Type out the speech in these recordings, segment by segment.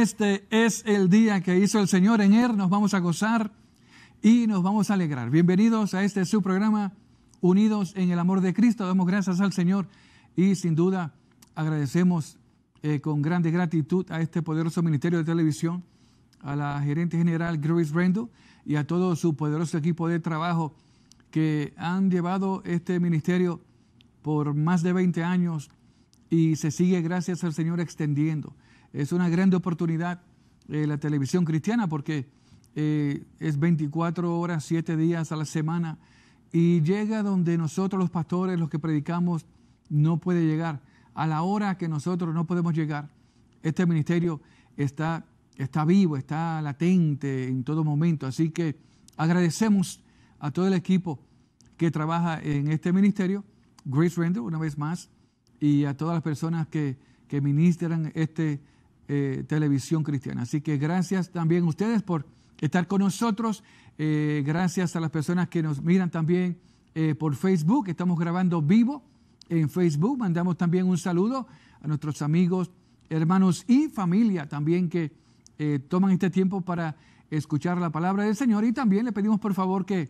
Este es el día que hizo el Señor en Él. Nos vamos a gozar y nos vamos a alegrar. Bienvenidos a este su programa, Unidos en el Amor de Cristo. Damos gracias al Señor y sin duda agradecemos eh, con grande gratitud a este poderoso ministerio de televisión, a la gerente general Grace Randall y a todo su poderoso equipo de trabajo que han llevado este ministerio por más de 20 años y se sigue, gracias al Señor, extendiendo. Es una gran oportunidad eh, la televisión cristiana porque eh, es 24 horas, 7 días a la semana y llega donde nosotros los pastores, los que predicamos, no puede llegar. A la hora que nosotros no podemos llegar, este ministerio está, está vivo, está latente en todo momento. Así que agradecemos a todo el equipo que trabaja en este ministerio, Grace Render, una vez más, y a todas las personas que, que ministran este eh, televisión cristiana. Así que gracias también a ustedes por estar con nosotros. Eh, gracias a las personas que nos miran también eh, por Facebook. Estamos grabando vivo en Facebook. Mandamos también un saludo a nuestros amigos, hermanos y familia también que toman este tiempo para escuchar la palabra del Señor. Y también le pedimos por favor que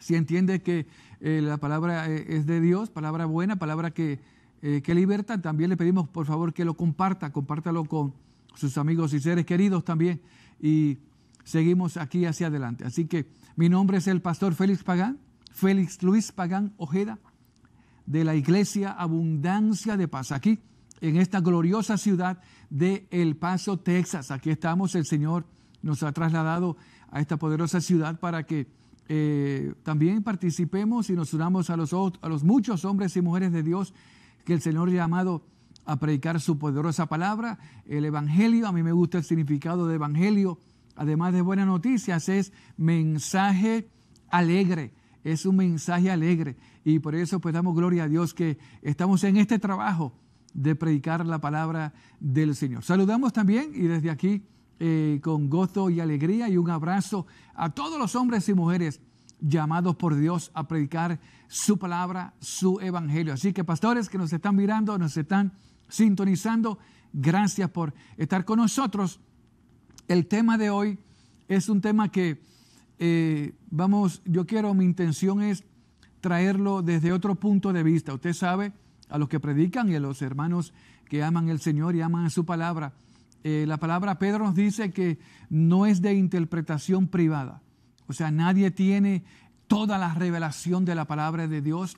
si entiende que la palabra es de Dios, palabra buena, palabra que eh, que libertad, también le pedimos por favor que lo comparta, compártalo con sus amigos y seres queridos también. Y seguimos aquí hacia adelante. Así que mi nombre es el pastor Félix Pagán, Félix Luis Pagán Ojeda, de la Iglesia Abundancia de Paz, aquí en esta gloriosa ciudad de El Paso, Texas. Aquí estamos, el Señor nos ha trasladado a esta poderosa ciudad para que eh, también participemos y nos unamos a los, a los muchos hombres y mujeres de Dios que el Señor ha llamado a predicar su poderosa palabra, el Evangelio. A mí me gusta el significado de Evangelio, además de buenas noticias, es mensaje alegre, es un mensaje alegre. Y por eso pues damos gloria a Dios que estamos en este trabajo de predicar la palabra del Señor. Saludamos también y desde aquí eh, con gozo y alegría y un abrazo a todos los hombres y mujeres llamados por Dios a predicar su palabra, su evangelio. Así que pastores que nos están mirando, nos están sintonizando, gracias por estar con nosotros. El tema de hoy es un tema que eh, vamos, yo quiero, mi intención es traerlo desde otro punto de vista. Usted sabe, a los que predican y a los hermanos que aman el Señor y aman su palabra, eh, la palabra Pedro nos dice que no es de interpretación privada. O sea, nadie tiene toda la revelación de la palabra de Dios.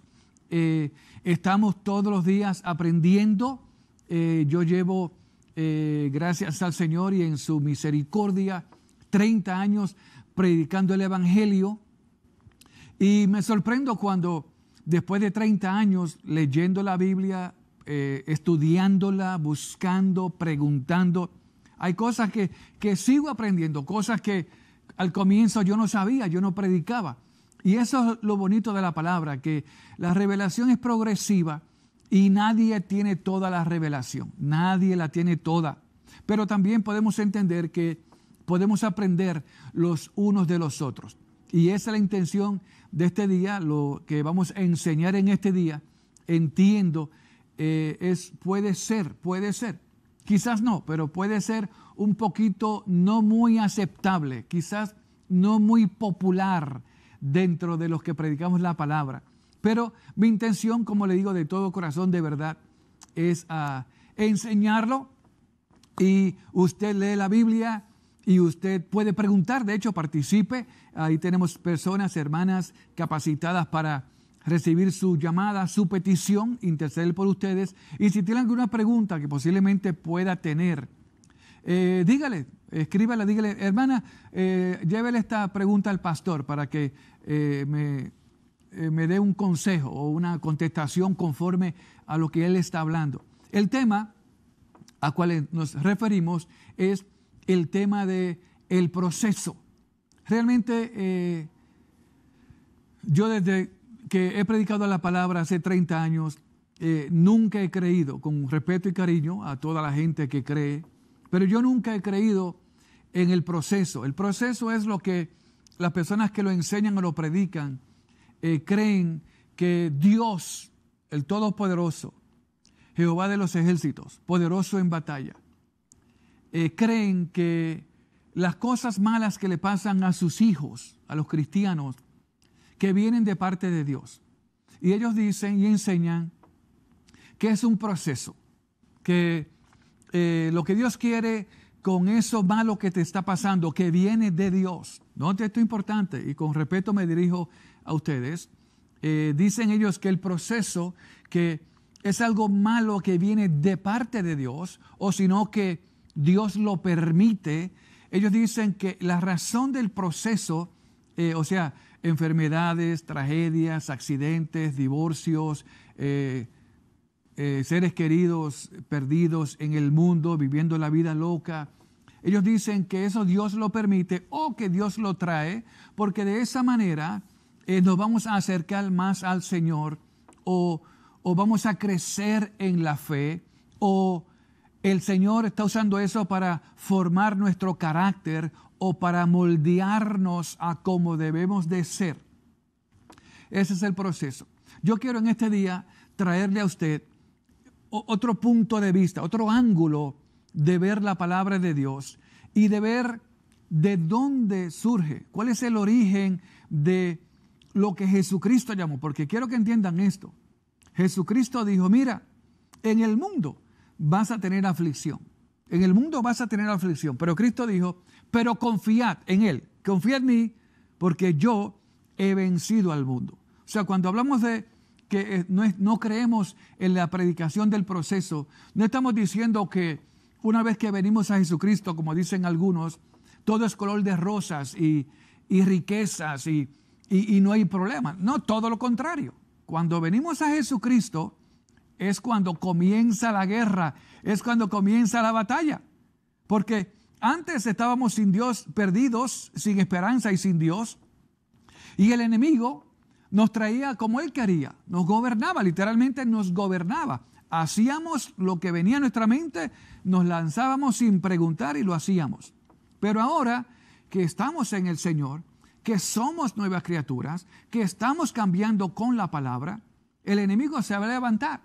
Eh, estamos todos los días aprendiendo. Eh, yo llevo, eh, gracias al Señor y en su misericordia, 30 años predicando el Evangelio. Y me sorprendo cuando después de 30 años leyendo la Biblia, estudiándola, buscando, preguntando, hay cosas que, que sigo aprendiendo, cosas que al comienzo yo no sabía, yo no predicaba. Y eso es lo bonito de la palabra, que la revelación es progresiva y nadie tiene toda la revelación, nadie la tiene toda. Pero también podemos entender que podemos aprender los unos de los otros. Y esa es la intención de este día, lo que vamos a enseñar en este día, entiendo, eh, es, puede ser, puede ser, quizás no, pero puede ser un poquito no muy aceptable, quizás no muy popular dentro de los que predicamos la palabra. Pero mi intención, como le digo de todo corazón, de verdad, es ah, enseñarlo y usted lee la Biblia y usted puede preguntar, de hecho participe, ahí tenemos personas, hermanas capacitadas para recibir su llamada, su petición, interceder por ustedes. Y si tienen alguna pregunta que posiblemente pueda tener, eh, dígale, escríbala, dígale, hermana, eh, llévele esta pregunta al pastor para que eh, me, me dé un consejo o una contestación conforme a lo que él está hablando. El tema a cual nos referimos es el tema de el proceso. Realmente yo desde que he predicado la palabra hace 30 años, nunca he creído, con respeto y cariño a toda la gente que cree pero yo nunca he creído en el proceso. El proceso es lo que las personas que lo enseñan o lo predican eh, creen que Dios, el Todopoderoso, Jehová de los ejércitos, poderoso en batalla, eh, creen que las cosas malas que le pasan a sus hijos, a los cristianos, que vienen de parte de Dios. Y ellos dicen y enseñan que es un proceso, que eh, lo que Dios quiere con eso malo que te está pasando, que viene de Dios. Note esto importante y con respeto me dirijo a ustedes. Eh, dicen ellos que el proceso, que es algo malo que viene de parte de Dios, o sino que Dios lo permite. Ellos dicen que la razón del proceso, eh, o sea, enfermedades, tragedias, accidentes, divorcios, eh, seres queridos perdidos en el mundo, viviendo la vida loca. Ellos dicen que eso Dios lo permite o que Dios lo trae, porque de esa manera nos vamos a acercar más al Señor o o vamos a crecer en la fe, o el Señor está usando eso para formar nuestro carácter o para moldearnos a como debemos de ser. Ese es el proceso. Yo quiero en este día traerle a usted otro punto de vista, otro ángulo de ver la palabra de Dios y de ver de dónde surge, cuál es el origen de lo que Jesucristo llamó, porque quiero que entiendan esto. Jesucristo dijo, mira, en el mundo vas a tener aflicción. En el mundo vas a tener aflicción. Pero Cristo dijo, pero confiad en Él, confiad en mí, porque yo he vencido al mundo. O sea, cuando hablamos de que eh, no, no creemos en la predicación del proceso, no estamos diciendo que una vez que venimos a Jesucristo, como dicen algunos, todo es color de rosas y, riquezas y, y no hay problema. No, todo lo contrario. Cuando venimos a Jesucristo es cuando comienza la guerra, es cuando comienza la batalla. Porque antes estábamos sin Dios, perdidos, sin esperanza y sin Dios. Y el enemigo nos traía como él quería, nos gobernaba, literalmente nos gobernaba. Hacíamos lo que venía a nuestra mente, nos lanzábamos sin preguntar y lo hacíamos. Pero ahora que estamos en el Señor, que somos nuevas criaturas, que estamos cambiando con la palabra, el enemigo se va a levantar.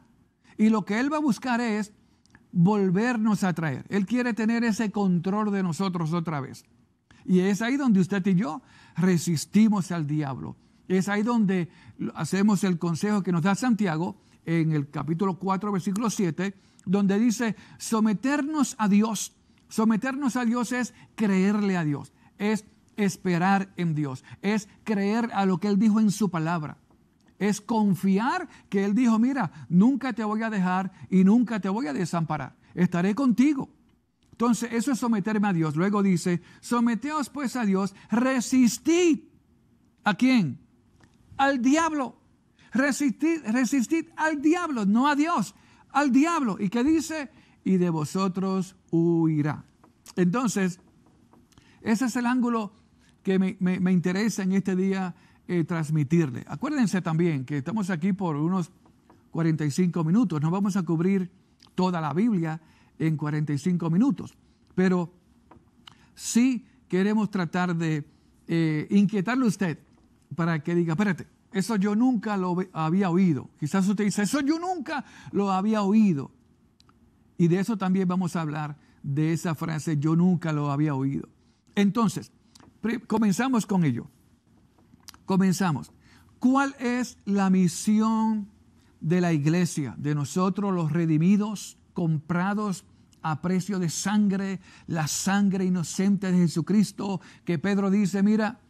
Y lo que él va a buscar es volvernos a traer. Él quiere tener ese control de nosotros otra vez. Y es ahí donde usted y yo resistimos al diablo. Es ahí donde hacemos el consejo que nos da Santiago en el capítulo 4, versículo 7, donde dice, someternos a Dios. Someternos a Dios es creerle a Dios, es esperar en Dios, es creer a lo que Él dijo en su palabra. Es confiar que Él dijo, mira, nunca te voy a dejar y nunca te voy a desamparar. Estaré contigo. Entonces, eso es someterme a Dios. Luego dice, someteos pues a Dios, resistid. ¿A quién? Al diablo. Resistid, resistid al diablo, no a Dios, al diablo. ¿Y qué dice? Y de vosotros huirá. Entonces, ese es el ángulo que me, interesa en este día eh, transmitirle. Acuérdense también que estamos aquí por unos 45 minutos, no vamos a cubrir toda la Biblia en 45 minutos, pero sí queremos tratar de eh, inquietarle a usted para que diga, espérate, eso yo nunca lo había oído. Quizás usted dice, eso yo nunca lo había oído. Y de eso también vamos a hablar, de esa frase, yo nunca lo había oído. Entonces, Comenzamos con ello. Comenzamos. ¿Cuál es la misión de la iglesia, de nosotros los redimidos, comprados a precio de sangre, la sangre inocente de Jesucristo, que Pedro dice, mira,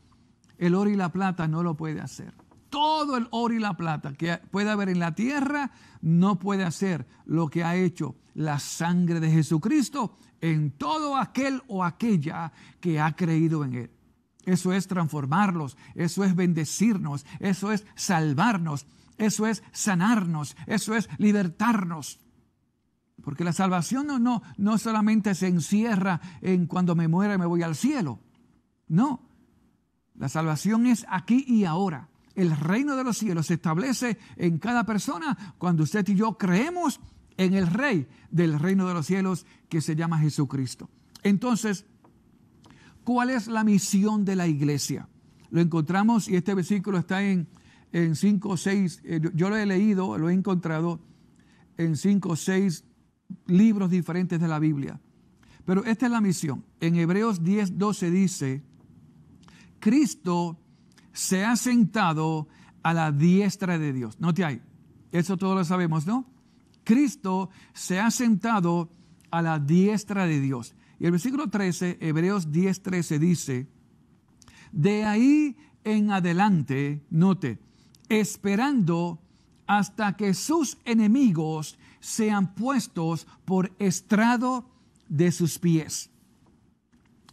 el oro y la plata no lo puede hacer. Todo el oro y la plata que puede haber en la tierra no puede hacer lo que ha hecho la sangre de Jesucristo en todo aquel o aquella que ha creído en él. Eso es transformarlos, eso es bendecirnos, eso es salvarnos, eso es sanarnos, eso es libertarnos. Porque la salvación no, no, no solamente se encierra en cuando me muera y me voy al cielo. No, la salvación es aquí y ahora. El reino de los cielos se establece en cada persona cuando usted y yo creemos en el rey del reino de los cielos que se llama Jesucristo. Entonces, ¿Cuál es la misión de la iglesia? Lo encontramos y este versículo está en, en 5 o 6, eh, yo lo he leído, lo he encontrado en 5 o 6 libros diferentes de la Biblia. Pero esta es la misión. En Hebreos 10, 12 dice, Cristo se ha sentado a la diestra de Dios. Note ahí, eso todos lo sabemos, ¿no? Cristo se ha sentado a la diestra de Dios. Y el versículo 13, Hebreos 10, 13 dice, de ahí en adelante, note, esperando hasta que sus enemigos sean puestos por estrado de sus pies.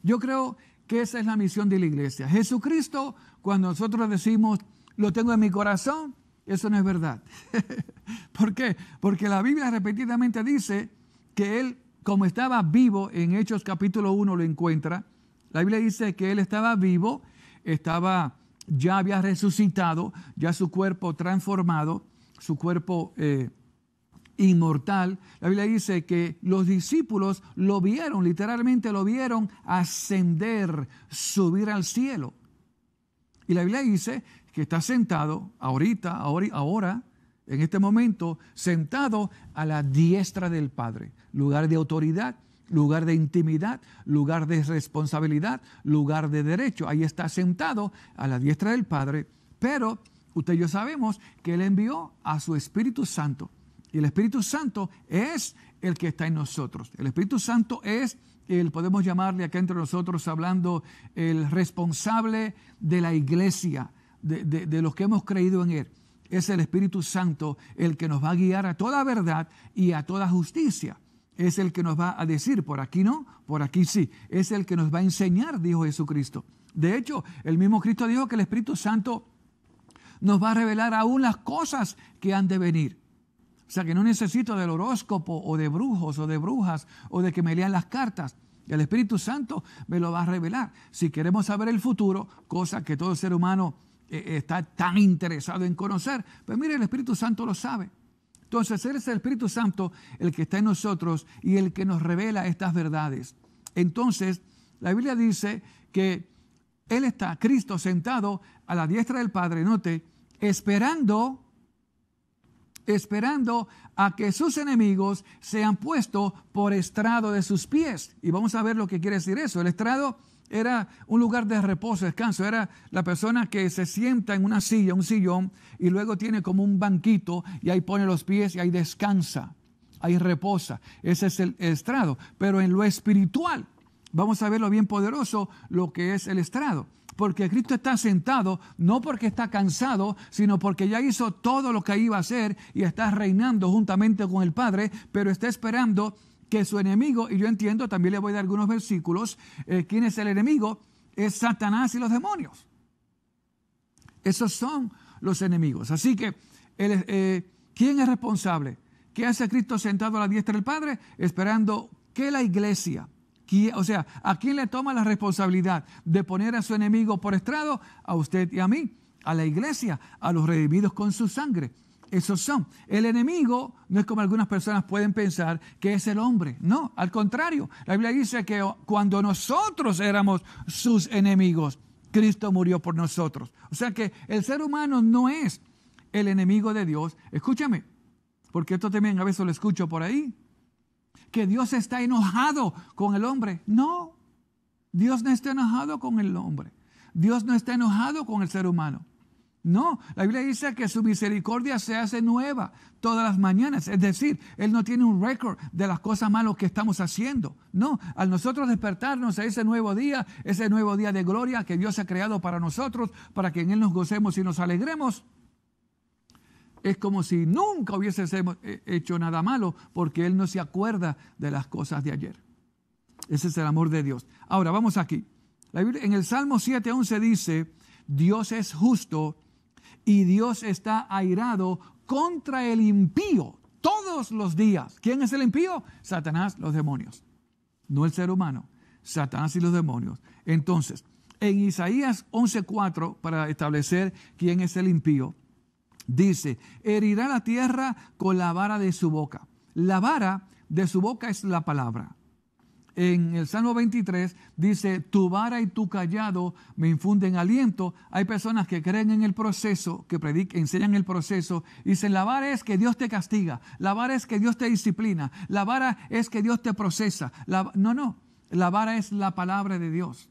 Yo creo que esa es la misión de la iglesia. Jesucristo, cuando nosotros decimos, lo tengo en mi corazón, eso no es verdad. ¿Por qué? Porque la Biblia repetidamente dice que Él, como estaba vivo, en Hechos capítulo 1 lo encuentra, la Biblia dice que Él estaba vivo, estaba, ya había resucitado, ya su cuerpo transformado, su cuerpo eh, inmortal. La Biblia dice que los discípulos lo vieron, literalmente lo vieron ascender, subir al cielo. Y la Biblia dice que está sentado ahorita, ahora, en este momento, sentado a la diestra del Padre, lugar de autoridad, lugar de intimidad, lugar de responsabilidad, lugar de derecho. Ahí está sentado a la diestra del Padre, pero usted y yo sabemos que Él envió a su Espíritu Santo. Y el Espíritu Santo es el que está en nosotros. El Espíritu Santo es el, podemos llamarle acá entre nosotros hablando, el responsable de la iglesia, de, de los que hemos creído en Él. Es el Espíritu Santo el que nos va a guiar a toda verdad y a toda justicia. Es el que nos va a decir, por aquí no, por aquí sí. Es el que nos va a enseñar, dijo Jesucristo. De hecho, el mismo Cristo dijo que el Espíritu Santo nos va a revelar aún las cosas que han de venir. O sea que no necesito del horóscopo o de brujos o de brujas o de que me lean las cartas. El Espíritu Santo me lo va a revelar. Si queremos saber el futuro, cosa que todo ser humano eh, eh, está tan interesado en conocer, pues mire, el Espíritu Santo lo sabe. Entonces, Él es el Espíritu Santo el que está en nosotros y el que nos revela estas verdades. Entonces, la Biblia dice que Él está, Cristo, sentado a la diestra del Padre, note, esperando esperando a que sus enemigos sean puestos por estrado de sus pies. Y vamos a ver lo que quiere decir eso. El estrado era un lugar de reposo, descanso. Era la persona que se sienta en una silla, un sillón, y luego tiene como un banquito y ahí pone los pies y ahí descansa, ahí reposa. Ese es el estrado. Pero en lo espiritual, vamos a ver lo bien poderoso, lo que es el estrado porque Cristo está sentado, no porque está cansado, sino porque ya hizo todo lo que iba a hacer y está reinando juntamente con el Padre, pero está esperando que su enemigo, y yo entiendo, también le voy a dar algunos versículos, eh, ¿quién es el enemigo? Es Satanás y los demonios. Esos son los enemigos. Así que, eh, ¿quién es responsable? ¿Qué hace Cristo sentado a la diestra del Padre? Esperando que la iglesia, o sea, ¿a quién le toma la responsabilidad de poner a su enemigo por estrado? A usted y a mí, a la iglesia, a los redimidos con su sangre. Esos son. El enemigo no es como algunas personas pueden pensar que es el hombre. No, al contrario. La Biblia dice que cuando nosotros éramos sus enemigos, Cristo murió por nosotros. O sea que el ser humano no es el enemigo de Dios. Escúchame, porque esto también a veces lo escucho por ahí que Dios está enojado con el hombre. No, Dios no está enojado con el hombre. Dios no está enojado con el ser humano. No, la Biblia dice que su misericordia se hace nueva todas las mañanas. Es decir, Él no tiene un récord de las cosas malas que estamos haciendo. No, al nosotros despertarnos a ese nuevo día, ese nuevo día de gloria que Dios ha creado para nosotros, para que en Él nos gocemos y nos alegremos, es como si nunca hubiese eh, hecho nada malo, porque Él no se acuerda de las cosas de ayer. Ese es el amor de Dios. Ahora, vamos aquí. en el Salmo 7:11 dice, Dios es justo y Dios está airado contra el impío todos los días. ¿Quién es el impío? Satanás, los demonios. No el ser humano, Satanás y los demonios. Entonces, en Isaías 11:4, para establecer quién es el impío, Dice, herirá la tierra con la vara de su boca. La vara de su boca es la palabra. En el Salmo 23 dice, tu vara y tu callado me infunden aliento. Hay personas que creen en el proceso, que predican, enseñan el proceso. Dicen, la vara es que Dios te castiga, la vara es que Dios te disciplina, la vara es que Dios te procesa. no, no. La vara es la palabra de Dios.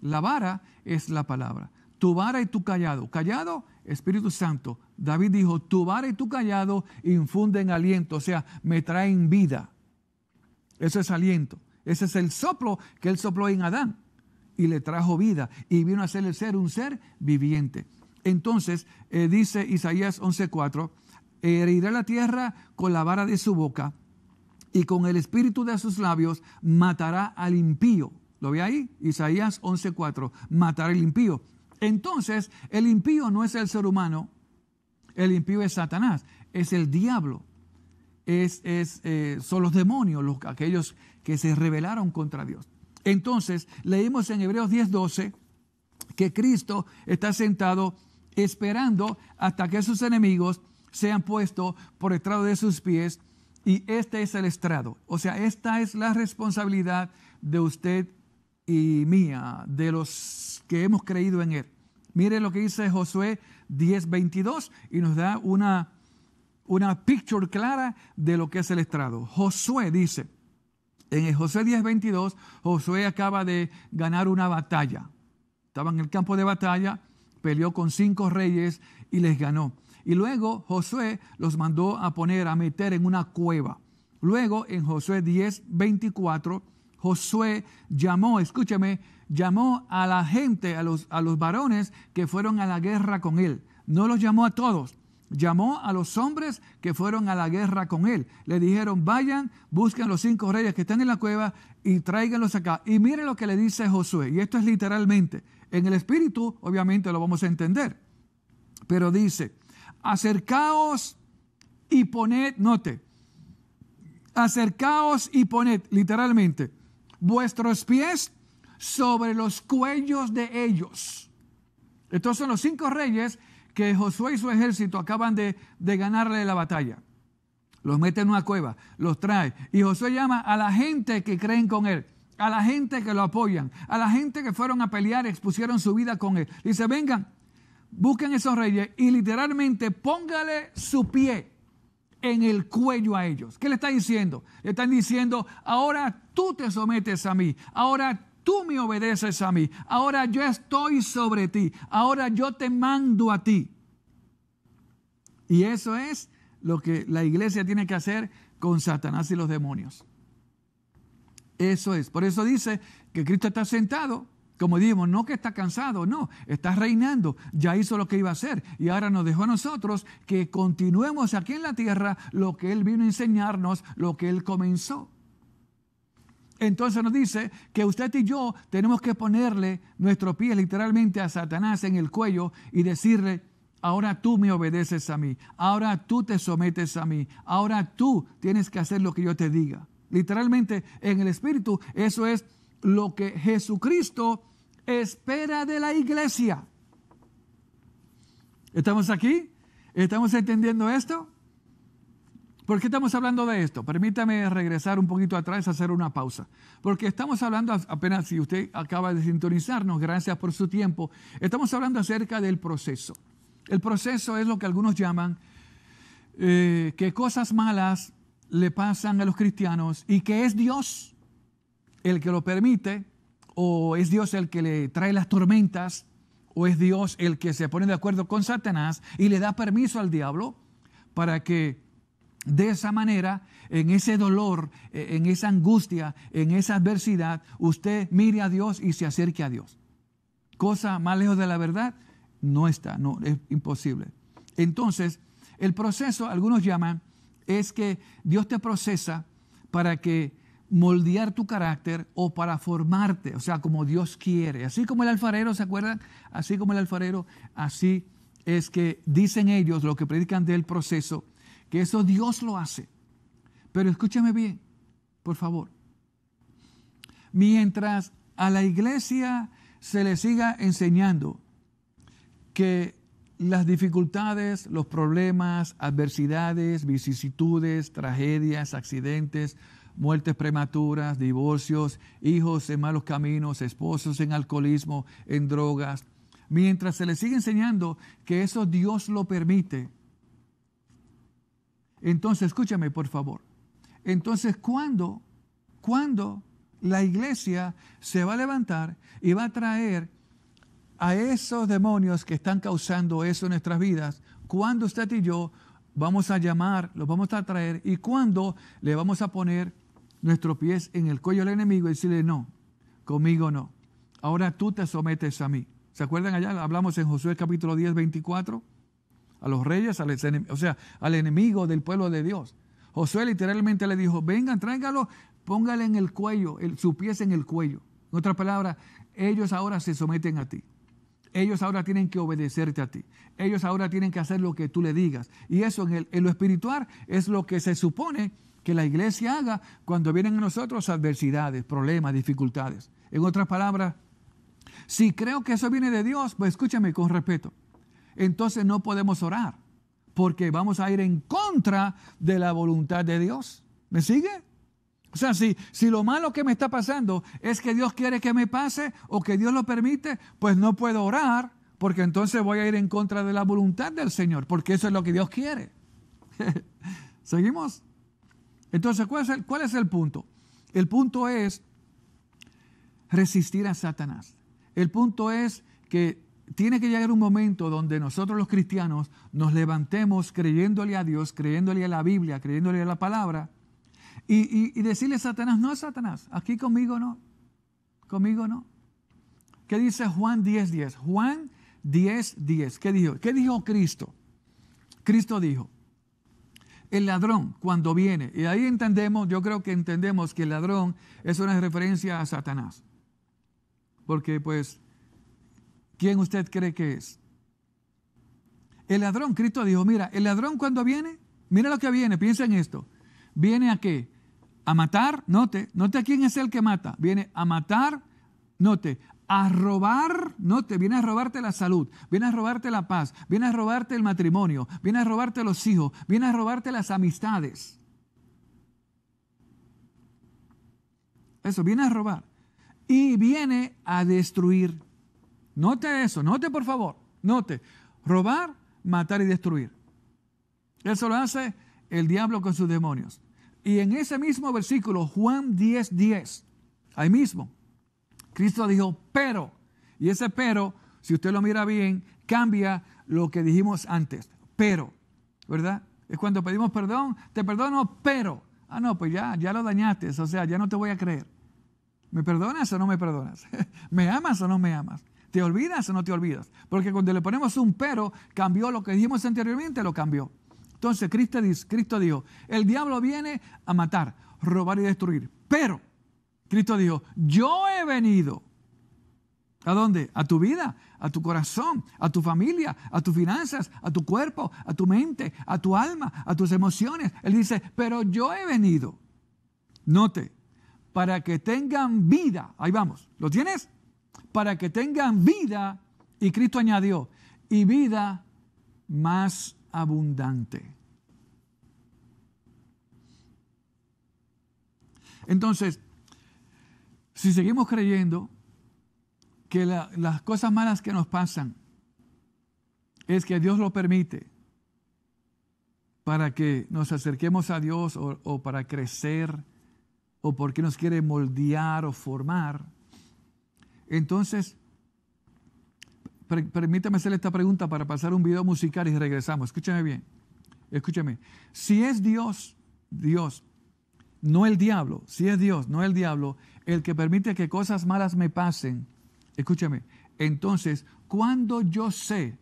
La vara es la palabra. Tu vara y tu callado. Callado, Espíritu Santo. David dijo, tu vara y tu callado infunden aliento, o sea, me traen vida. Eso es aliento. Ese es el soplo que él sopló en Adán y le trajo vida y vino a ser el ser un ser viviente. Entonces, eh, dice Isaías 11:4, herirá la tierra con la vara de su boca y con el espíritu de sus labios matará al impío. ¿Lo ve ahí? Isaías 11:4, matará al impío. Entonces, el impío no es el ser humano, el impío es Satanás, es el diablo, es, eh, son los demonios, los, aquellos que se rebelaron contra Dios. Entonces, leímos en Hebreos 10:12 que Cristo está sentado esperando hasta que sus enemigos sean puestos por estrado de sus pies y este es el estrado. O sea, esta es la responsabilidad de usted y mía, de los que hemos creído en Él. Mire lo que dice Josué 10:22 y nos da una, una picture clara de lo que es el estrado. Josué dice, en el Josué 10:22, Josué acaba de ganar una batalla. Estaba en el campo de batalla, peleó con cinco reyes y les ganó. Y luego Josué los mandó a poner, a meter en una cueva. Luego en Josué 10:24, Josué llamó, escúchame, llamó a la gente, a los, a los varones que fueron a la guerra con él. No los llamó a todos, llamó a los hombres que fueron a la guerra con él. Le dijeron, vayan, busquen los cinco reyes que están en la cueva y tráiganlos acá. Y miren lo que le dice Josué, y esto es literalmente, en el espíritu obviamente lo vamos a entender, pero dice, acercaos y poned, note, acercaos y poned, literalmente, vuestros pies sobre los cuellos de ellos. Estos son los cinco reyes que Josué y su ejército acaban de, ganarle la batalla. Los mete en una cueva, los trae. Y Josué llama a la gente que creen con él, a la gente que lo apoyan, a la gente que fueron a pelear expusieron su vida con él. Dice, vengan, busquen esos reyes y literalmente póngale su pie en el cuello a ellos. ¿Qué le está diciendo? Le están diciendo, ahora tú te sometes a mí, ahora tú me obedeces a mí, ahora yo estoy sobre ti, ahora yo te mando a ti. Y eso es lo que la iglesia tiene que hacer con Satanás y los demonios. Eso es. Por eso dice que Cristo está sentado como dijimos, no que está cansado, no, está reinando, ya hizo lo que iba a hacer y ahora nos dejó a nosotros que continuemos aquí en la tierra lo que Él vino a enseñarnos, lo que Él comenzó. Entonces nos dice que usted y yo tenemos que ponerle nuestro pie literalmente a Satanás en el cuello y decirle, ahora tú me obedeces a mí, ahora tú te sometes a mí, ahora tú tienes que hacer lo que yo te diga. Literalmente en el Espíritu eso es lo que Jesucristo espera de la iglesia. ¿Estamos aquí? ¿Estamos entendiendo esto? ¿Por qué estamos hablando de esto? Permítame regresar un poquito atrás, hacer una pausa. Porque estamos hablando, apenas si usted acaba de sintonizarnos, gracias por su tiempo, estamos hablando acerca del proceso. El proceso es lo que algunos llaman eh, que cosas malas le pasan a los cristianos y que es Dios el que lo permite, o es Dios el que le trae las tormentas, o es Dios el que se pone de acuerdo con Satanás y le da permiso al diablo para que de esa manera, en ese dolor, eh, en esa angustia, en esa adversidad, usted mire a Dios y se acerque a Dios. Cosa más lejos de la verdad, no está, no, es imposible. Entonces, el proceso, algunos llaman, es que Dios te procesa para que moldear tu carácter o para formarte, o sea, como Dios quiere. Así como el alfarero, ¿se acuerdan? Así como el alfarero, así es que dicen ellos, lo que predican del proceso, que eso Dios lo hace. Pero escúchame bien, por favor. Mientras a la iglesia se le siga enseñando que las dificultades, los problemas, adversidades, vicisitudes, tragedias, accidentes, muertes prematuras, divorcios, hijos en malos caminos, esposos en alcoholismo, en drogas, mientras se les sigue enseñando que eso Dios lo permite. Entonces, escúchame por favor. Entonces, ¿cuándo, cuándo la iglesia se va a levantar y va a traer a esos demonios que están causando eso en nuestras vidas, cuando usted y yo vamos a llamar, los vamos a traer y cuando le vamos a poner nuestros pies en el cuello del enemigo y decirle, no, conmigo no. Ahora tú te sometes a mí. ¿Se acuerdan allá? Hablamos en Josué capítulo 10, 24. A los reyes, o sea, al enemigo del pueblo de Dios. Josué literalmente le dijo, vengan, tráigalo, póngale en el cuello, el, su pies en el cuello. En otras palabras, ellos ahora se someten a ti. Ellos ahora tienen que obedecerte a ti. Ellos ahora tienen que hacer lo que tú le digas. Y eso en, en lo espiritual es lo que se supone que la iglesia haga cuando vienen a nosotros adversidades, problemas, dificultades. En otras palabras, si creo que eso viene de Dios, pues escúchame con respeto. Entonces no podemos orar, porque vamos a ir en contra de la voluntad de Dios. ¿Me sigue? O sea, si, si lo malo que me está pasando es que Dios quiere que me pase o que Dios lo permite, pues no puedo orar, porque entonces voy a ir en contra de la voluntad del Señor, porque eso es lo que Dios quiere. ¿Seguimos? Entonces, ¿cuál es, el, ¿cuál es el punto? El punto es resistir a Satanás. El punto es que tiene que llegar un momento donde nosotros los cristianos nos levantemos creyéndole a Dios, creyéndole a la Biblia, creyéndole a la palabra, y, decirle a Satanás, no Satanás, aquí conmigo no, conmigo no. ¿Qué dice Juan 10, 10? Juan 10, 10. ¿Qué dijo? ¿Qué dijo Cristo? Cristo dijo, el ladrón cuando viene, y ahí entendemos, yo creo que entendemos que el ladrón es una referencia a Satanás. Porque pues, ¿quién usted cree que es? El ladrón, Cristo dijo, mira, el ladrón cuando viene, mira lo que viene, piensa en esto. ¿Viene a qué? A matar, note, note a quién es el que mata. Viene a matar, note, a robar, note, viene a robarte la salud, viene a robarte la paz, viene a robarte el matrimonio, viene a robarte los hijos, viene a robarte las amistades. Eso, viene a robar y viene a destruir. Note eso, note por favor, note, robar, matar y destruir. Eso lo hace el diablo con sus demonios. Y en ese mismo versículo, Juan 10, 10, ahí mismo, Cristo dijo, pero, y ese pero, si usted lo mira bien, cambia lo que dijimos antes, pero, ¿verdad? Es cuando pedimos perdón, te perdono, pero, ah, no, pues ya, ya lo dañaste, o sea, ya no te voy a creer. ¿Me perdonas o no me perdonas? ¿Me amas o no me amas? ¿Te olvidas o no te olvidas? Porque cuando le ponemos un pero, cambió lo que dijimos anteriormente, lo cambió. Entonces Cristo, Cristo dijo, el diablo viene a matar, robar y destruir. Pero Cristo dijo, yo he venido. ¿A dónde? A tu vida, a tu corazón, a tu familia, a tus finanzas, a tu cuerpo, a tu mente, a tu alma, a tus emociones. Él dice, pero yo he venido. Note, para que tengan vida. Ahí vamos. ¿Lo tienes? Para que tengan vida. Y Cristo añadió, y vida más abundante. Entonces, si seguimos creyendo que las cosas malas que nos pasan es que Dios lo permite para que nos acerquemos a Dios o, para crecer, o porque nos quiere moldear o formar. Entonces, permítame hacerle esta pregunta para pasar un video musical y regresamos. Escúchame bien. Escúchame. Si es Dios, Dios, no el diablo, si es Dios, no el diablo, el que permite que cosas malas me pasen, escúchame, entonces, cuando yo sé,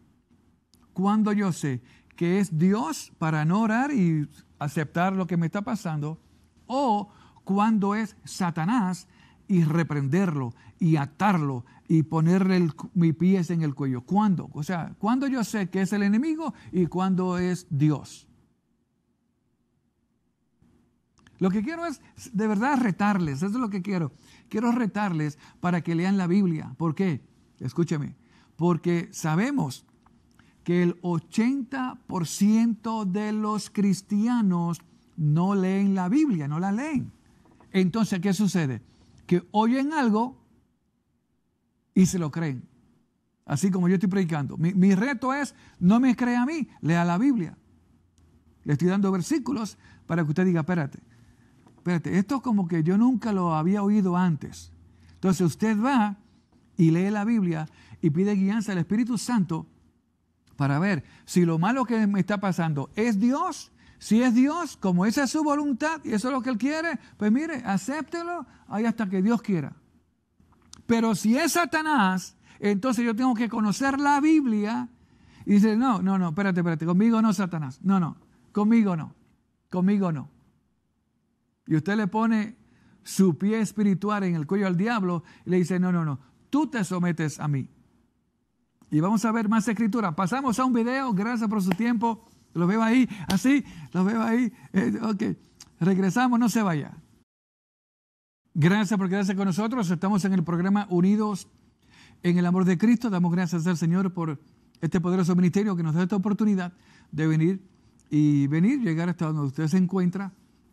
cuando yo sé que es Dios para no orar y aceptar lo que me está pasando, o cuando es Satanás y reprenderlo y atarlo y ponerle mi pies en el cuello. ¿Cuándo? O sea, ¿cuándo yo sé que es el enemigo y cuándo es Dios? Lo que quiero es de verdad retarles, eso es lo que quiero. Quiero retarles para que lean la Biblia. ¿Por qué? Escúcheme, porque sabemos que el 80% de los cristianos no leen la Biblia, no la leen. Entonces, ¿qué sucede? Que oyen algo y se lo creen. Así como yo estoy predicando. Mi, reto es, no me crea a mí, lea la Biblia. Le estoy dando versículos para que usted diga, espérate, espérate, esto como que yo nunca lo había oído antes. Entonces usted va y lee la Biblia y pide guianza al Espíritu Santo para ver si lo malo que me está pasando es Dios. Si es Dios, como esa es su voluntad y eso es lo que Él quiere, pues mire, acéptelo ahí hasta que Dios quiera. Pero si es Satanás, entonces yo tengo que conocer la Biblia y dice, no, no, no, espérate, espérate, conmigo no, Satanás. No, no, conmigo no, conmigo no. Y usted le pone su pie espiritual en el cuello al diablo y le dice, no, no, no, tú te sometes a mí. Y vamos a ver más escritura. Pasamos a un video, gracias por su tiempo. Lo veo ahí, así, lo veo ahí. Eh, ok, regresamos, no se vaya. Gracias por quedarse con nosotros. Estamos en el programa Unidos en el Amor de Cristo. Damos gracias al Señor por este poderoso ministerio que nos da esta oportunidad de venir y venir, llegar hasta donde usted se encuentra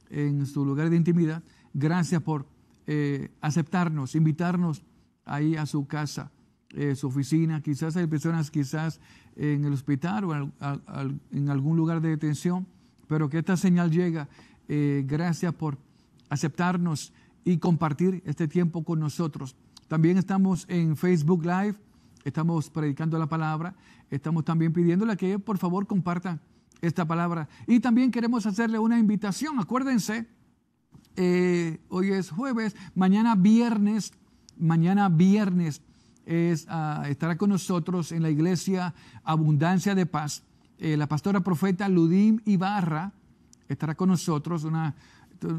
en su lugar de intimidad. Gracias por eh, aceptarnos, invitarnos ahí a su casa, eh, su oficina. Quizás hay personas quizás en el hospital o en algún lugar de detención, pero que esta señal llega. Eh, gracias por aceptarnos y compartir este tiempo con nosotros. También estamos en Facebook Live, estamos predicando la palabra, estamos también pidiéndole que por favor compartan esta palabra. Y también queremos hacerle una invitación, acuérdense, eh, hoy es jueves, mañana viernes, mañana viernes es, ah, estará con nosotros en la iglesia Abundancia de Paz. Eh, la pastora profeta Ludim Ibarra estará con nosotros, una,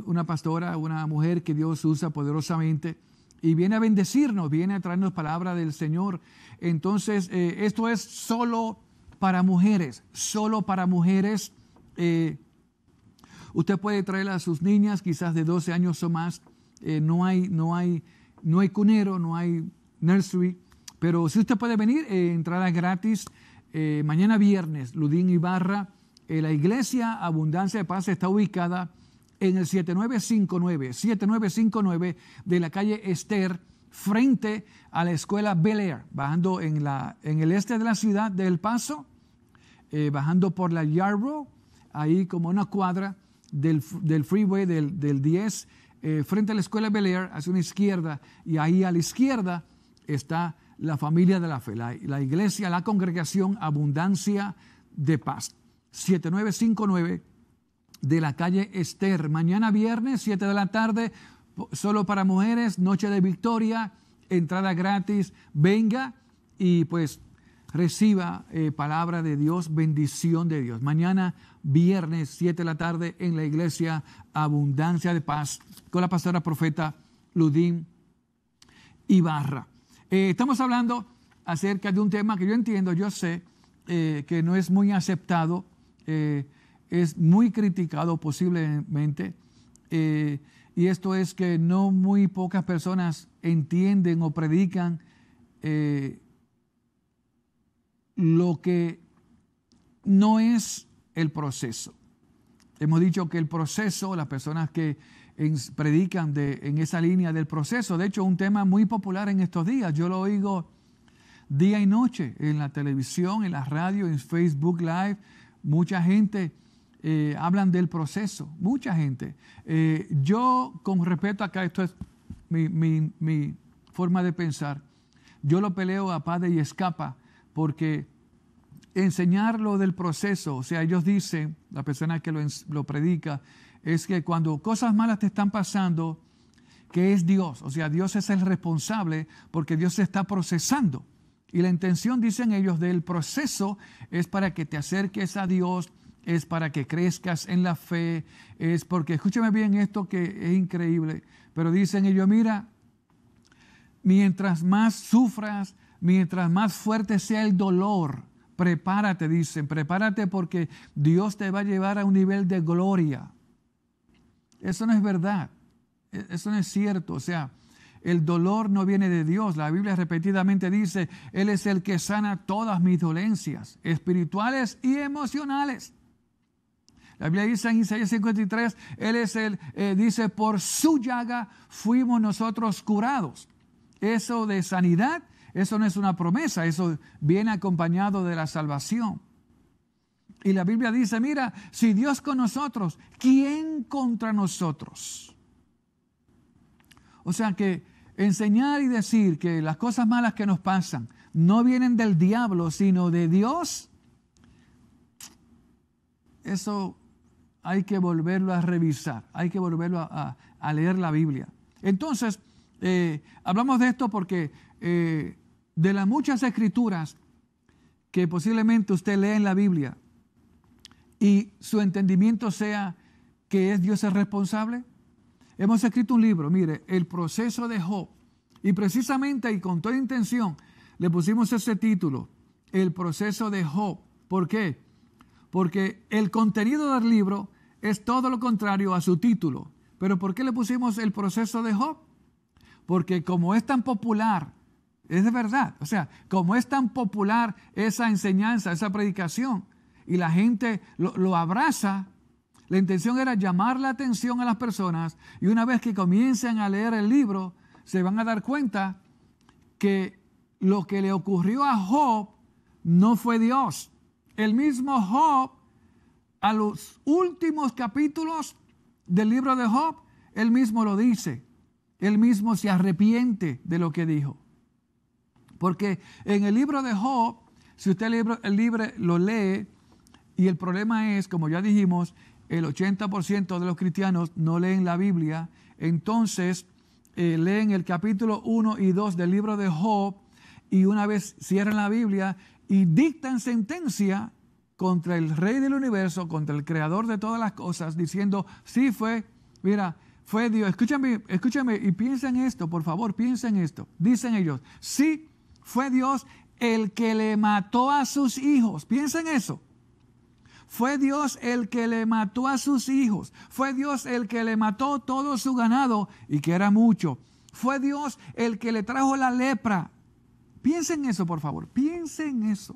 una pastora, una mujer que Dios usa poderosamente y viene a bendecirnos, viene a traernos palabra del Señor. Entonces, eh, esto es solo para mujeres, solo para mujeres. Eh, usted puede traer a sus niñas, quizás de 12 años o más. No, hay, no, hay, no hay cunero, no hay nursery. Pero si usted puede venir, entrada gratis. mañana viernes, Ludín Ibarra. la iglesia Abundancia de Paz está ubicada en el 7959, 7959 de la calle Esther, frente a la escuela Bel Air, bajando en, la, en el este de la ciudad de El Paso, eh, bajando por la Yarrow, ahí como una cuadra del, freeway del, 10, eh, frente a la escuela Bel Air, hacia una izquierda, y ahí a la izquierda está la familia de la fe, la, iglesia, la congregación Abundancia de Paz. 7959 de la calle Esther. Mañana viernes, 7 de la tarde, solo para mujeres, noche de victoria, entrada gratis. Venga y pues reciba eh, palabra de Dios, bendición de Dios. Mañana viernes, 7 de la tarde, en la iglesia Abundancia de Paz, con la pastora profeta Ludín Ibarra. Eh, estamos hablando acerca de un tema que yo entiendo, yo sé eh, que no es muy aceptado es muy criticado posiblemente. Eh, y esto es que no muy pocas personas entienden o predican eh, lo que no es el proceso. Hemos dicho que el proceso, las personas que predican de, en esa línea del proceso, de hecho un tema muy popular en estos días, yo lo oigo día y noche en la televisión, en la radio, en Facebook Live, mucha gente eh, hablan del proceso, mucha gente. Eh, yo, con respeto acá, esto es mi, forma de pensar, yo lo peleo a padre y escapa, porque enseñar lo del proceso, o sea, ellos dicen, la persona que lo, lo predica, es que cuando cosas malas te están pasando, que es Dios, o sea, Dios es el responsable porque Dios se está procesando. Y la intención, dicen ellos, del proceso es para que te acerques a Dios, es para que crezcas en la fe, es porque, escúchame bien esto que es increíble, pero dicen ellos, mira, mientras más sufras, mientras más fuerte sea el dolor, prepárate, dicen, prepárate porque Dios te va a llevar a un nivel de gloria. Eso no es verdad, e, eso no es cierto, o sea, el dolor no viene de Dios. La Biblia repetidamente dice, Él es el que sana todas mis dolencias, espirituales y emocionales. La Biblia dice en Isaías 53, Él es el, eh, dice, por su llaga fuimos nosotros curados. Eso de sanidad, eso no es una promesa, eso viene acompañado de la salvación. Y la Biblia dice, mira, si Dios con nosotros, ¿quién contra nosotros? O sea que enseñar y decir que las cosas malas que nos pasan no vienen del diablo, sino de Dios, eso hay que volverlo a revisar, hay que volverlo a, leer la Biblia. Entonces, eh, hablamos de esto porque eh, de las muchas escrituras que posiblemente usted lee en la Biblia y su entendimiento sea que es Dios el responsable, hemos escrito un libro, mire, el proceso de Job, y precisamente y con toda intención le pusimos ese título, el proceso de Job. ¿Por qué? Porque el contenido del libro es todo lo contrario a su título. Pero ¿por qué le pusimos el proceso de Job? Porque como es tan popular, es de verdad, o sea, como es tan popular esa enseñanza, esa predicación, y la gente lo, abraza, la intención era llamar la atención a las personas y una vez que comiencen a leer el libro, se van a dar cuenta que lo que le ocurrió a Job no fue Dios. El mismo Job, a los últimos capítulos del libro de Job, él mismo lo dice. Él mismo se arrepiente de lo que dijo. Porque en el libro de Job, si usted el libro, lo lee, y el problema es, como ya dijimos, el 80% de los cristianos no leen la Biblia, entonces eh, leen el capítulo 1 y 2 del libro de Job y una vez cierran la Biblia y dictan sentencia contra el rey del universo, contra el creador de todas las cosas, diciendo, sí fue, mira, fue Dios. Escúchame, escúchame y piensen esto, por favor, piensen esto. Dicen ellos, sí fue Dios el que le mató a sus hijos. Piensen eso. Fue Dios el que le mató a sus hijos. Fue Dios el que le mató todo su ganado y que era mucho. Fue Dios el que le trajo la lepra. Piensen eso, por favor. Piensen eso.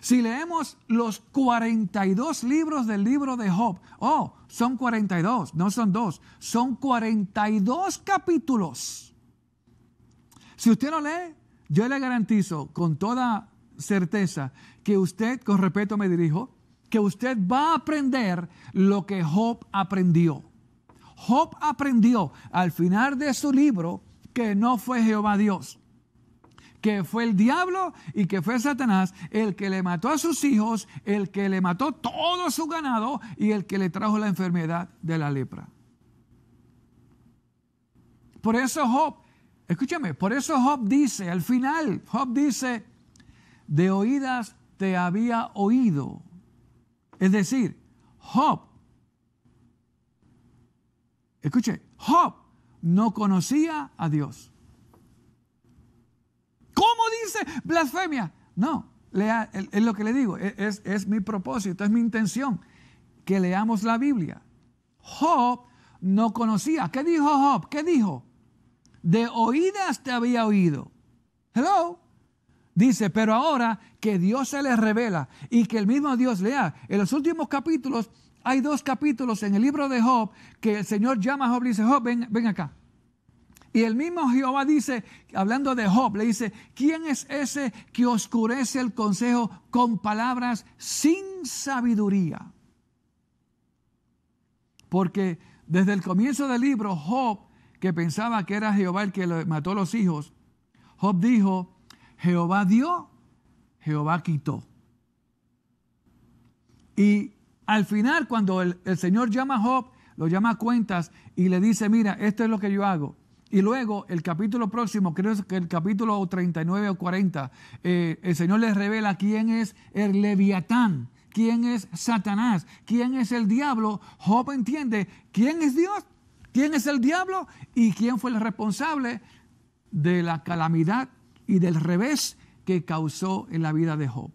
Si leemos los 42 libros del libro de Job, oh, son 42, no son dos, son 42 capítulos. Si usted lo lee, yo le garantizo con toda certeza que usted, con respeto me dirijo, que usted va a aprender lo que Job aprendió. Job aprendió al final de su libro que no fue Jehová Dios, que fue el diablo y que fue Satanás el que le mató a sus hijos, el que le mató todo su ganado y el que le trajo la enfermedad de la lepra. Por eso Job, escúchame, por eso Job dice, al final, Job dice, de oídas te había oído. Es decir, Job, escuche, Job no conocía a Dios. ¿Cómo dice blasfemia? No, es lo que le digo, es, es mi propósito, es mi intención, que leamos la Biblia. Job no conocía. ¿Qué dijo Job? ¿Qué dijo? De oídas te había oído. Hello. Dice, pero ahora que Dios se les revela y que el mismo Dios lea. En los últimos capítulos, hay dos capítulos en el libro de Job que el Señor llama a Job y dice, Job, ven, ven acá. Y el mismo Jehová dice, hablando de Job, le dice, ¿quién es ese que oscurece el consejo con palabras sin sabiduría? Porque desde el comienzo del libro, Job, que pensaba que era Jehová el que mató a los hijos, Job dijo, Jehová dio, Jehová quitó. Y al final, cuando el, Señor llama a Job, lo llama a cuentas y le dice, mira, esto es lo que yo hago. Y luego el capítulo próximo, creo que el capítulo 39 o 40, eh, el Señor les revela quién es el leviatán, quién es Satanás, quién es el diablo. Job entiende quién es Dios, quién es el diablo y quién fue el responsable de la calamidad y del revés que causó en la vida de Job.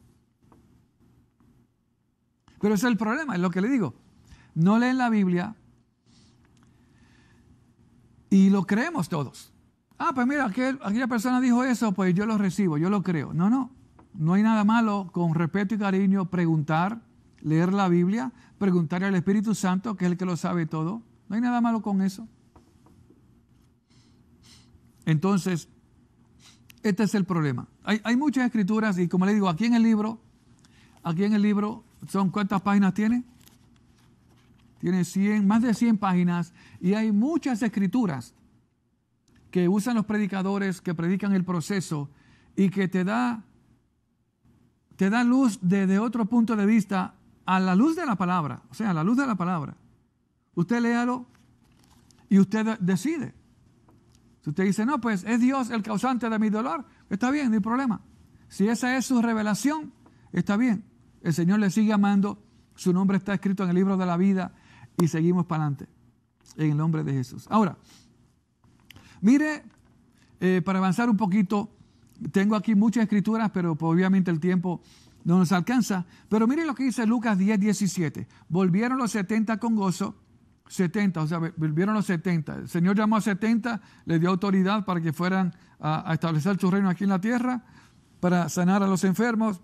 Pero ese es el problema, es lo que le digo. No leen la Biblia y lo creemos todos. Ah, pues mira, aquella persona dijo eso, pues yo lo recibo, yo lo creo. No, no, no hay nada malo con respeto y cariño preguntar, leer la Biblia, preguntarle al Espíritu Santo, que es el que lo sabe todo. No hay nada malo con eso. Entonces, este es el problema. Hay, muchas escrituras y como le digo, aquí en el libro, aquí en el libro, ¿son cuántas páginas tiene? tiene 100, más de 100 páginas y hay muchas escrituras que usan los predicadores que predican el proceso y que te da, te da luz desde otro punto de vista a la luz de la palabra, o sea, a la luz de la palabra. Usted léalo y usted decide. Si usted dice, no, pues es Dios el causante de mi dolor, está bien, no hay problema. Si esa es su revelación, está bien. El Señor le sigue amando, su nombre está escrito en el libro de la vida y seguimos para adelante en el nombre de Jesús. Ahora, mire, eh, para avanzar un poquito, tengo aquí muchas escrituras, pero obviamente el tiempo no nos alcanza. Pero mire lo que dice Lucas 10, 17. Volvieron los 70 con gozo 70, o sea, volvieron los 70. El Señor llamó a 70, le dio autoridad para que fueran a, establecer su reino aquí en la tierra, para sanar a los enfermos,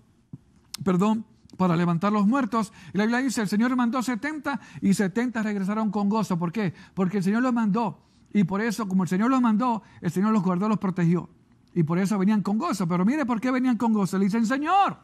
perdón, para levantar los muertos. Y la Biblia dice, el Señor mandó 70 y 70 regresaron con gozo. ¿Por qué? Porque el Señor los mandó. Y por eso, como el Señor los mandó, el Señor los guardó, los protegió. Y por eso venían con gozo. Pero mire por qué venían con gozo. Le dicen, Señor.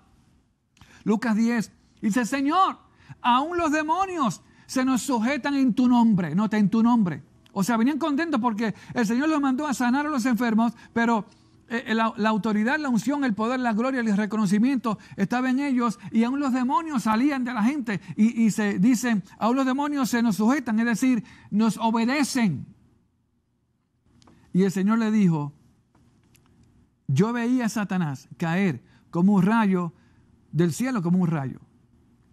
Lucas 10 dice, Señor, aún los demonios se nos sujetan en tu nombre, nota en tu nombre. O sea, venían contentos porque el Señor los mandó a sanar a los enfermos, pero eh, la, autoridad, la unción, el poder, la gloria, el reconocimiento estaba en ellos y aún los demonios salían de la gente y, y se dicen, aún los demonios se nos sujetan, es decir, nos obedecen. Y el Señor le dijo, yo veía a Satanás caer como un rayo del cielo, como un rayo.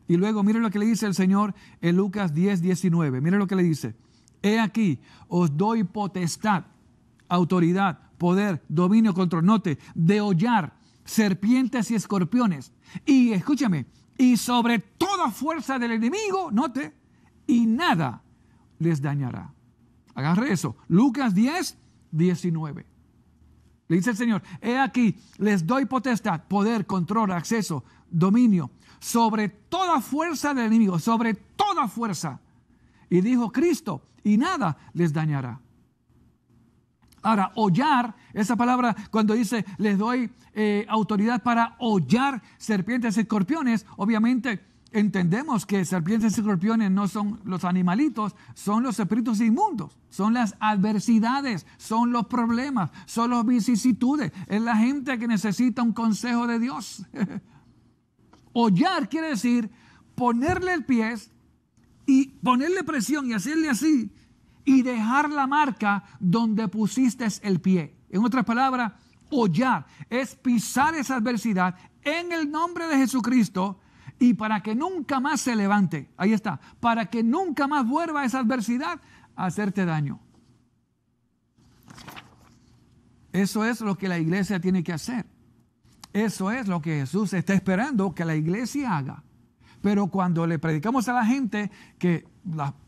Y luego mire lo que le dice el Señor en Lucas 10, 19. Mire lo que le dice. He aquí, os doy potestad, autoridad, poder, dominio, control. Note, de hollar serpientes y escorpiones. Y escúchame, y sobre toda fuerza del enemigo, note, y nada les dañará. Agarre eso. Lucas 10, 19. Le dice el Señor, he aquí, les doy potestad, poder, control, acceso, dominio sobre toda fuerza del enemigo, sobre toda fuerza. Y dijo Cristo, y nada les dañará. Ahora, hollar, esa palabra cuando dice les doy eh, autoridad para hollar serpientes y escorpiones, obviamente entendemos que serpientes y escorpiones no son los animalitos, son los espíritus inmundos, son las adversidades, son los problemas, son las vicisitudes, es la gente que necesita un consejo de Dios. Hollar quiere decir ponerle el pie y ponerle presión y hacerle así y dejar la marca donde pusiste el pie. En otras palabras, hollar es pisar esa adversidad en el nombre de Jesucristo y para que nunca más se levante. Ahí está. Para que nunca más vuelva esa adversidad a hacerte daño. Eso es lo que la iglesia tiene que hacer. Eso es lo que Jesús está esperando que la iglesia haga. Pero cuando le predicamos a la gente que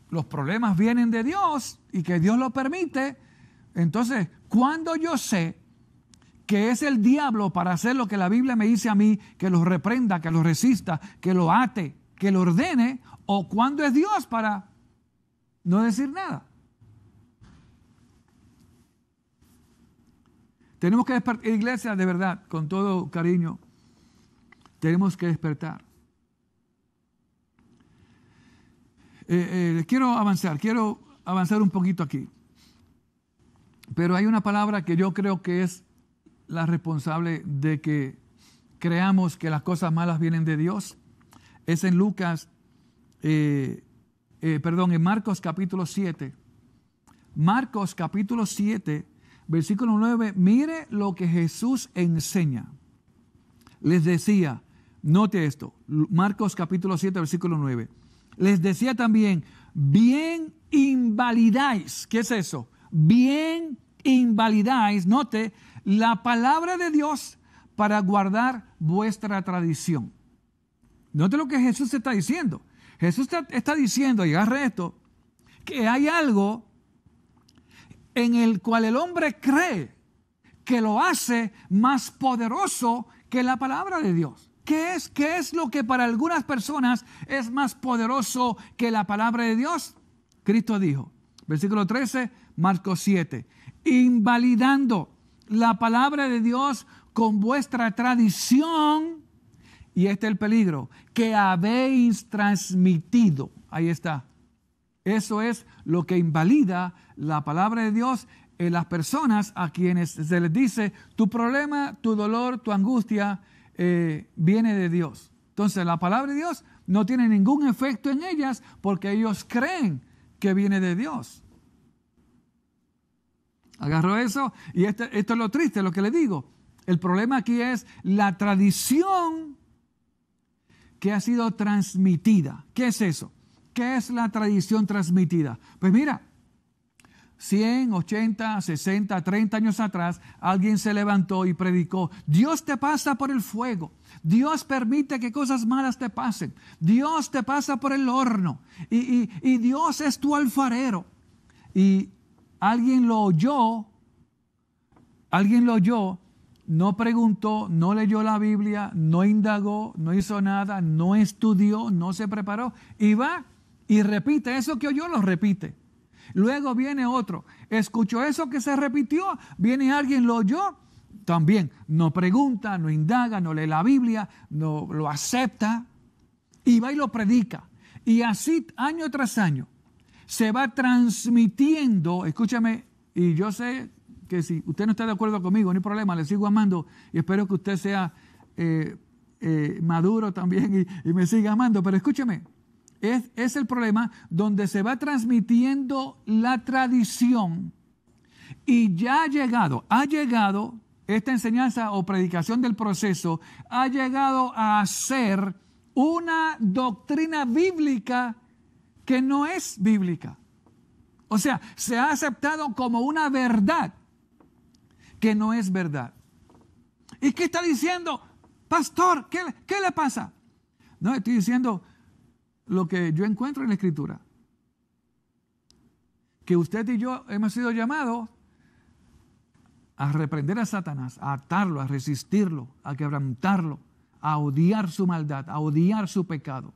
los problemas vienen de Dios y que Dios lo permite, entonces, cuando yo sé que es el diablo para hacer lo que la Biblia me dice a mí, que lo reprenda, que lo resista, que lo ate, que lo ordene, o cuando es Dios para no decir nada. Tenemos que despertar, iglesia, de verdad, con todo cariño, tenemos que despertar. Eh, eh, quiero avanzar, quiero avanzar un poquito aquí. Pero hay una palabra que yo creo que es la responsable de que creamos que las cosas malas vienen de Dios. Es en Lucas, eh, perdón, en Marcos capítulo 7. Marcos capítulo 7 versículo 9, mire lo que Jesús enseña. Les decía, note esto, Marcos capítulo 7, versículo 9. Les decía también, bien invalidáis, ¿qué es eso? Bien invalidáis, note, la palabra de Dios para guardar vuestra tradición. Note lo que Jesús está diciendo. Jesús está, diciendo, y agarre esto, que hay algo en el cual el hombre cree que lo hace más poderoso que la palabra de Dios. ¿Qué es, ¿Qué es lo que para algunas personas es más poderoso que la palabra de Dios? Cristo dijo, versículo 13, Marcos 7, invalidando la palabra de Dios con vuestra tradición, y este es el peligro, que habéis transmitido. Ahí está. Eso es lo que invalida la palabra de Dios en las personas a quienes se les dice, tu problema, tu dolor, tu angustia eh, viene de Dios. Entonces la palabra de Dios no tiene ningún efecto en ellas porque ellos creen que viene de Dios. Agarró eso y este, esto es lo triste, lo que le digo. El problema aquí es la tradición que ha sido transmitida. ¿Qué es eso? ¿Qué es la tradición transmitida? Pues mira, 100, 80, 60, 30 años atrás, alguien se levantó y predicó, Dios te pasa por el fuego, Dios permite que cosas malas te pasen, Dios te pasa por el horno y, y Dios es tu alfarero. Y alguien lo oyó, alguien lo oyó, no preguntó, no leyó la Biblia, no indagó, no hizo nada, no estudió, no se preparó y va y repite eso que oyó, lo repite. Luego viene otro, escuchó eso que se repitió, viene alguien, lo oyó, también no pregunta, no indaga, no lee la Biblia, no lo acepta. Y va y lo predica. Y así año tras año se va transmitiendo, escúchame, y yo sé que si usted no está de acuerdo conmigo, no hay problema, le sigo amando y espero que usted sea eh, eh, maduro también y, y me siga amando, pero escúcheme, es, el problema donde se va transmitiendo la tradición y ya ha llegado, ha llegado esta enseñanza o predicación del proceso, ha llegado a ser una doctrina bíblica que no es bíblica. O sea, se ha aceptado como una verdad que no es verdad. ¿Y qué está diciendo? Pastor, ¿qué, qué le pasa? No, estoy diciendo, lo que yo encuentro en la Escritura. Que usted y yo hemos sido llamados a reprender a Satanás, a atarlo, a resistirlo, a quebrantarlo, a odiar su maldad, a odiar su pecado.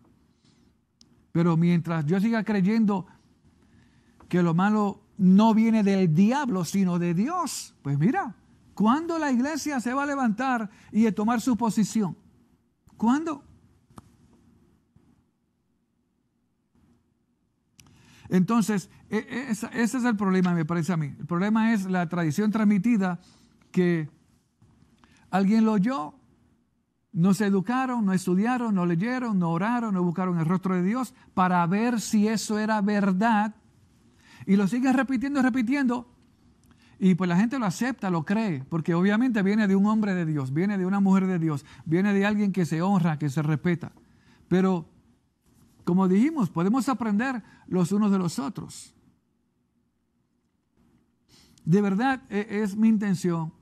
Pero mientras yo siga creyendo que lo malo no viene del diablo, sino de Dios, pues mira, ¿cuándo la iglesia se va a levantar y a tomar su posición? ¿Cuándo? Entonces, e, e, ese es el problema, me parece a mí. El problema es la tradición transmitida que alguien lo oyó, no se educaron, no estudiaron, no leyeron, no oraron, no buscaron el rostro de Dios para ver si eso era verdad. Y lo siguen repitiendo y repitiendo. Y pues la gente lo acepta, lo cree, porque obviamente viene de un hombre de Dios, viene de una mujer de Dios, viene de alguien que se honra, que se respeta. Pero como dijimos, podemos aprender los unos de los otros. De verdad e, es mi intención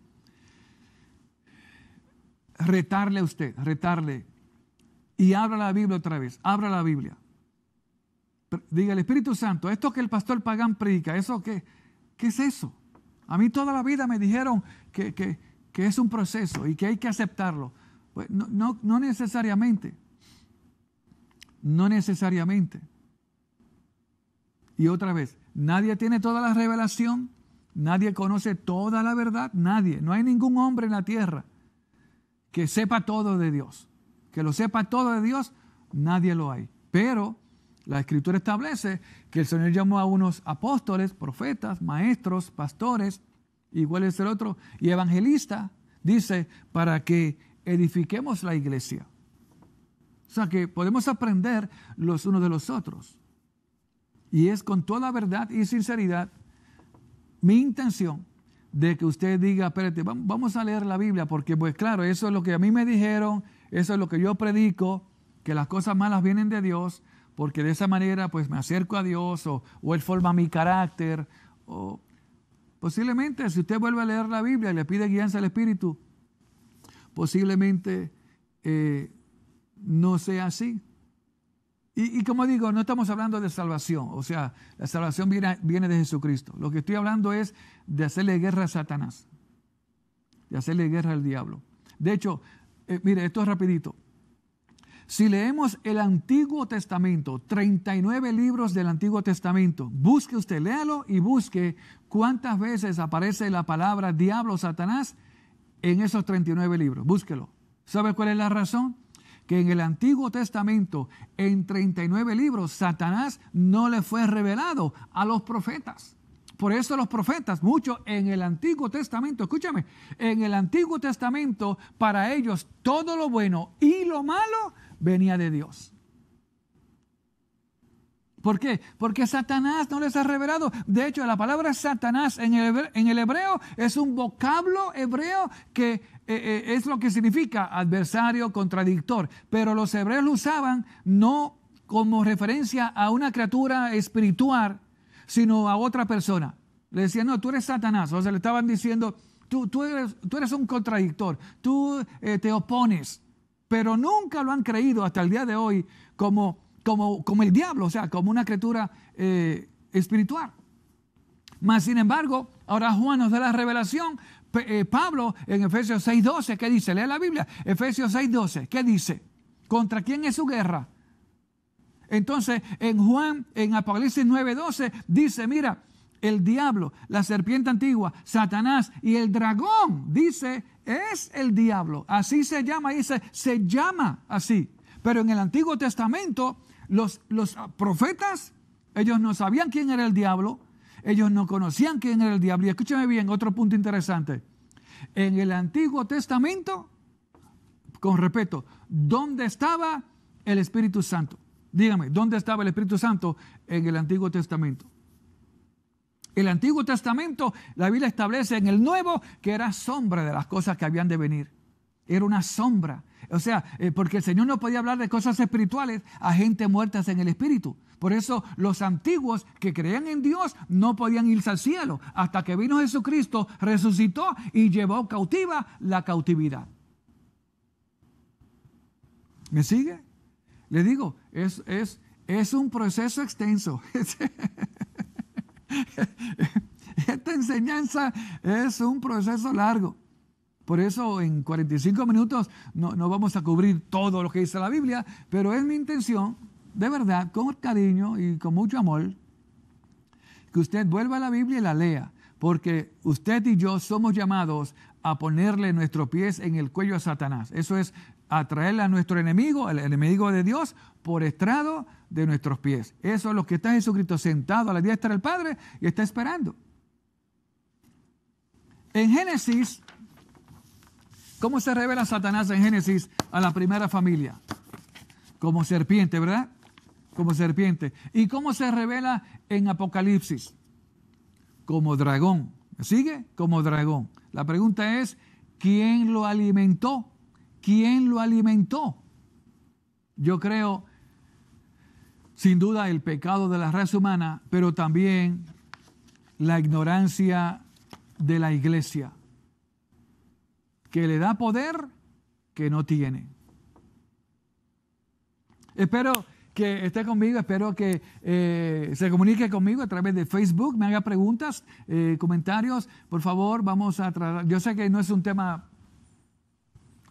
retarle a usted, retarle. Y abra la Biblia otra vez, abra la Biblia. Diga el Espíritu Santo, esto que el pastor Pagán predica, ¿eso qué? ¿Qué es eso? A mí toda la vida me dijeron que, es un proceso y que hay que aceptarlo. Pues no, no, no necesariamente. No necesariamente. Y otra vez, nadie tiene toda la revelación, nadie conoce toda la verdad, nadie. No hay ningún hombre en la tierra que sepa todo de Dios. Que lo sepa todo de Dios, nadie lo hay. Pero la escritura establece que el Señor llamó a unos apóstoles, profetas, maestros, pastores, igual es el otro, y evangelista, dice, para que edifiquemos la iglesia. O sea que podemos aprender los unos de los otros. Y es con toda verdad y sinceridad mi intención de que usted diga, espérate, vamos a leer la Biblia, porque pues claro, eso es lo que a mí me dijeron, eso es lo que yo predico, que las cosas malas vienen de Dios, porque de esa manera pues me acerco a Dios o, Él forma mi carácter. O posiblemente si usted vuelve a leer la Biblia y le pide guianza al Espíritu, posiblemente eh, no sea así. Y, como digo, no estamos hablando de salvación, o sea, la salvación viene, de Jesucristo. Lo que estoy hablando es de hacerle guerra a Satanás, de hacerle guerra al diablo. De hecho, eh, mire, esto es rapidito. Si leemos el Antiguo Testamento, 39 libros del Antiguo Testamento, busque usted, léalo y busque cuántas veces aparece la palabra diablo, Satanás en esos 39 libros. Búsquelo. ¿Sabe cuál es la razón? Que en el Antiguo Testamento, en 39 libros, Satanás no le fue revelado a los profetas. Por eso los profetas, muchos en el Antiguo Testamento, escúchame, en el Antiguo Testamento para ellos todo lo bueno y lo malo venía de Dios. ¿Por qué? Porque Satanás no les ha revelado. De hecho, la palabra Satanás en el hebreo, es un vocablo hebreo que eh, eh, es lo que significa adversario, contradictor. Pero los hebreos lo usaban no como referencia a una criatura espiritual, sino a otra persona. Le decían, no, tú eres Satanás. O sea, le estaban diciendo, tú, tú, eres, tú eres, un contradictor, tú eh, te opones. Pero nunca lo han creído hasta el día de hoy como como, como el diablo, o sea, como una criatura eh, espiritual. Mas, sin embargo, ahora Juan nos da la revelación. Eh, Pablo en Efesios 6.12, ¿qué dice? Lee la Biblia. Efesios 6.12, ¿qué dice? ¿Contra quién es su guerra? Entonces, en Juan, en Apocalipsis 9.12, dice, mira, el diablo, la serpiente antigua, Satanás y el dragón, dice, es el diablo. Así se llama, dice, se llama así. Pero en el Antiguo Testamento los, profetas, ellos no sabían quién era el diablo, ellos no conocían quién era el diablo. Y escúchame bien, otro punto interesante. En el Antiguo Testamento, con respeto, ¿dónde estaba el Espíritu Santo? Dígame, ¿dónde estaba el Espíritu Santo en el Antiguo Testamento? El Antiguo Testamento, la Biblia establece en el Nuevo que era sombra de las cosas que habían de venir. Era una sombra. O sea, eh, porque el Señor no podía hablar de cosas espirituales a gente muertas en el espíritu. Por eso los antiguos que creían en Dios no podían irse al cielo hasta que vino Jesucristo, resucitó y llevó cautiva la cautividad. ¿Me sigue? Le digo, es, es, es un proceso extenso. Esta enseñanza es un proceso largo. Por eso en 45 minutos no, vamos a cubrir todo lo que dice la Biblia, pero es mi intención, de verdad, con cariño y con mucho amor, que usted vuelva a la Biblia y la lea, porque usted y yo somos llamados a ponerle nuestros pies en el cuello a Satanás. Eso es atraerle a nuestro enemigo, el enemigo de Dios, por estrado de nuestros pies. Eso es lo que está Jesucristo sentado a la diestra del Padre y está esperando. En Génesis ¿Cómo se revela Satanás en Génesis a la primera familia? Como serpiente, ¿verdad? Como serpiente. ¿Y cómo se revela en Apocalipsis? Como dragón. ¿Me sigue? Como dragón. La pregunta es, ¿quién lo alimentó? ¿Quién lo alimentó? Yo creo, sin duda, el pecado de la raza humana, pero también la ignorancia de la iglesia que le da poder que no tiene. Espero que esté conmigo, espero que eh, se comunique conmigo a través de Facebook, me haga preguntas, eh, comentarios. Por favor, vamos a tratar. Yo sé que no es un tema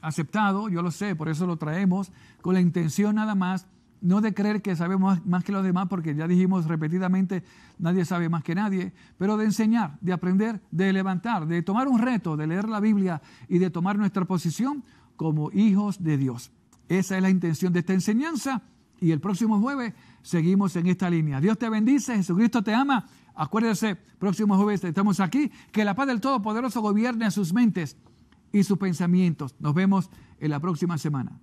aceptado, yo lo sé, por eso lo traemos, con la intención nada más no de creer que sabemos más que los demás, porque ya dijimos repetidamente, nadie sabe más que nadie, pero de enseñar, de aprender, de levantar, de tomar un reto, de leer la Biblia y de tomar nuestra posición como hijos de Dios. Esa es la intención de esta enseñanza y el próximo jueves seguimos en esta línea. Dios te bendice, Jesucristo te ama. Acuérdese, próximo jueves estamos aquí, que la paz del Todopoderoso gobierne sus mentes y sus pensamientos. Nos vemos en la próxima semana.